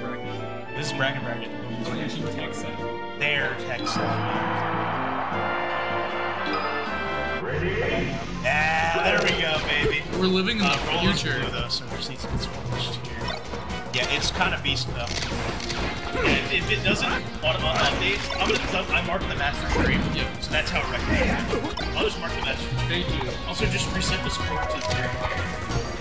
bracket bracket. This is bracket bracket. Oh, yeah, she text it. Their text. Ready? Yeah, there we go, baby. We're living in the Uh, Rolo's future. blue, though, so we just need to get switched here. Yeah, it's kind of beast though. And if, if it doesn't auto update, I'm gonna cause I marked the master stream. Yep. So that's how it recognizes. it. I'll just mark the master stream. Thank you. Also, just reset the score to zero.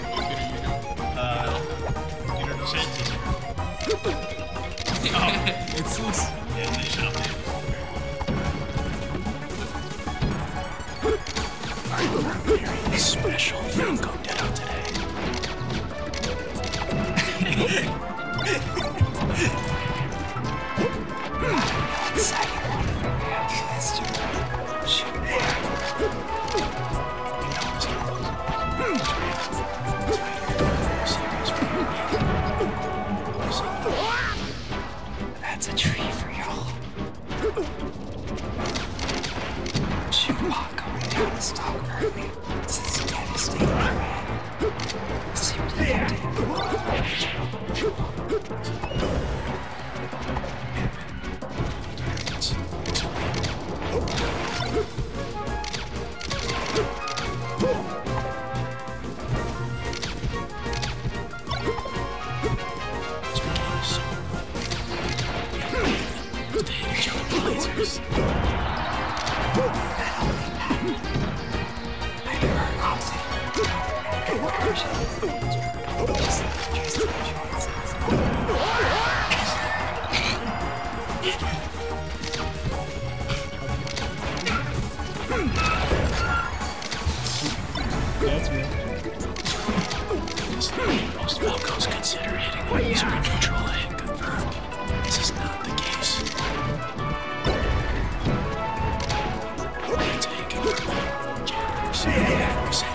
Very special Falco Ditto today. Blazers. Most Falcons consider hitting the user control a confirmed. This is not the case. Jackers.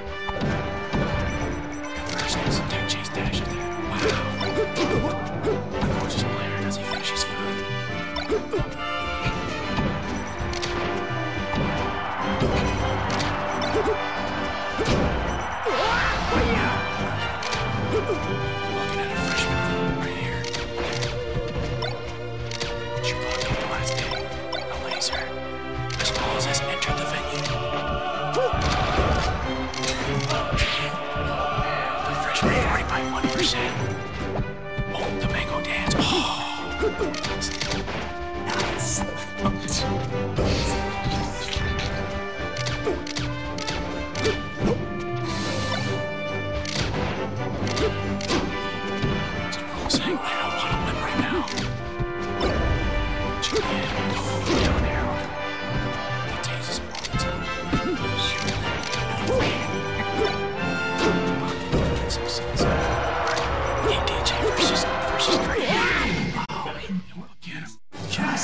percent. Oh, the Mang0 dance. Oh. nice.